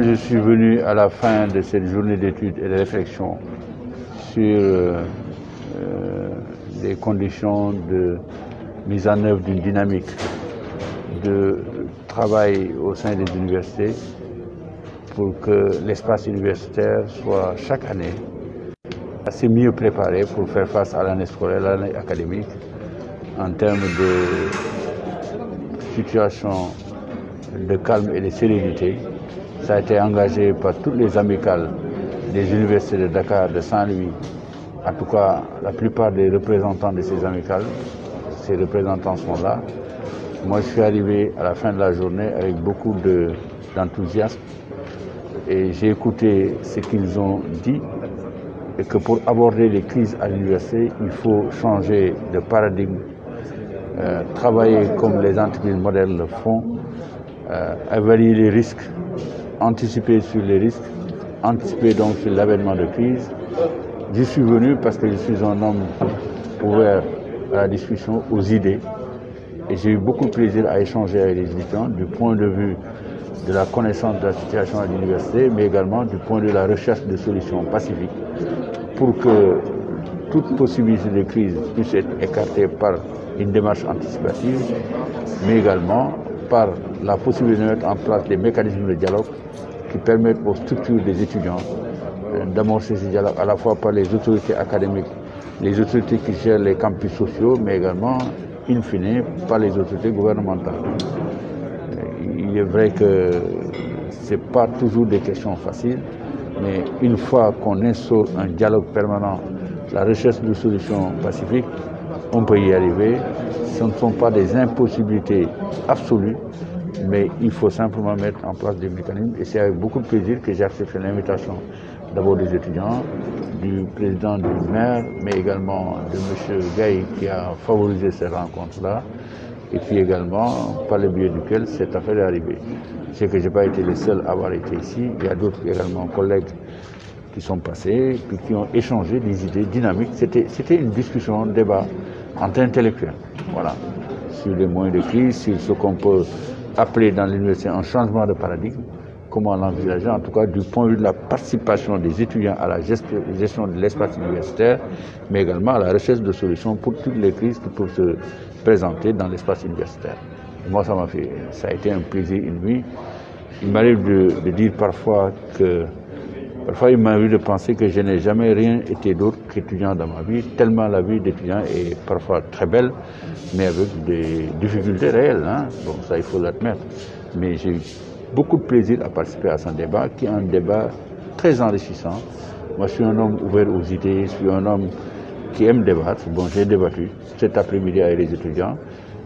Je suis venu à la fin de cette journée d'études et de réflexion sur euh, euh, les conditions de mise en œuvre d'une dynamique de travail au sein des universités pour que l'espace universitaire soit chaque année assez mieux préparé pour faire face à l'année scolaire, l'année académique, en termes de situation de calme et de sérénité. Ça a été engagé par toutes les amicales des universités de Dakar, de Saint-Louis, en tout cas la plupart des représentants de ces amicales, ces représentants sont là. Moi, je suis arrivé à la fin de la journée avec beaucoup d'enthousiasme et j'ai écouté ce qu'ils ont dit et que pour aborder les crises à l'université, il faut changer de paradigme, euh, travailler comme les entreprises modernes le font, euh, évaluer les risques, anticiper sur les risques, anticiper donc sur l'avènement de crise. J'y suis venu parce que je suis un homme ouvert à la discussion, aux idées, et j'ai eu beaucoup de plaisir à échanger avec les étudiants du point de vue de la connaissance de la situation à l'université, mais également du point de la recherche de solutions pacifiques pour que toute possibilité de crise puisse être écartée par une démarche anticipative, mais également par la possibilité de mettre en place des mécanismes de dialogue qui permettent aux structures des étudiants euh, d'amorcer ce dialogue à la fois par les autorités académiques, les autorités qui gèrent les campus sociaux, mais également in fine, par les autorités gouvernementales. Il est vrai que ce n'est pas toujours des questions faciles, mais une fois qu'on instaure un dialogue permanent, la recherche de solutions pacifiques, on peut y arriver. Ce ne sont pas des impossibilités absolues, mais il faut simplement mettre en place des mécanismes. Et c'est avec beaucoup de plaisir que j'ai accepté l'invitation d'abord des étudiants, du président du maire, mais également de M. Gay qui a favorisé ces rencontres-là, et puis également par le biais duquel cette affaire est arrivée. C'est que je n'ai pas été le seul à avoir été ici, il y a d'autres également collègues qui sont passés, puis qui ont échangé des idées dynamiques. C'était une discussion, un débat entre intellectuels, voilà, sur les moyens de crise, sur ce qu'on peut appeler dans l'université un changement de paradigme, comment l'envisager, en tout cas du point de vue de la participation des étudiants à la gestion de l'espace universitaire, mais également à la recherche de solutions pour toutes les crises qui peuvent se présenter dans l'espace universitaire. moi, ça m'a fait, ça a été un plaisir inouï. Il m'arrive de, dire parfois que, parfois il m'arrive de penser que je n'ai jamais rien été d'autre qu'étudiant dans ma vie, tellement la vie d'étudiant est parfois très belle, mais avec des difficultés réelles. Hein. Bon, ça, il faut l'admettre. Mais j'ai eu beaucoup de plaisir à participer à ce débat, qui est un débat très enrichissant. Moi, je suis un homme ouvert aux idées, je suis un homme qui aime débattre. Bon, j'ai débattu cet après-midi avec les étudiants.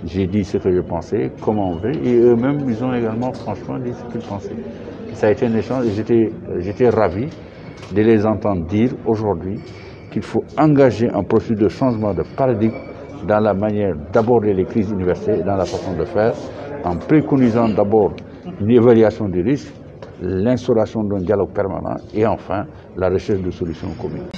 J'ai dit ce que je pensais, comment on veut, et eux-mêmes, ils ont également franchement dit ce qu'ils pensaient. Ça a été un échange et j'étais ravi de les entendre dire aujourd'hui qu'il faut engager un processus de changement de paradigme dans la manière d'aborder les crises universitaires et dans la façon de faire, en préconisant d'abord une évaluation des risques, l'instauration d'un dialogue permanent et enfin la recherche de solutions communes.